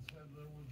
John said there was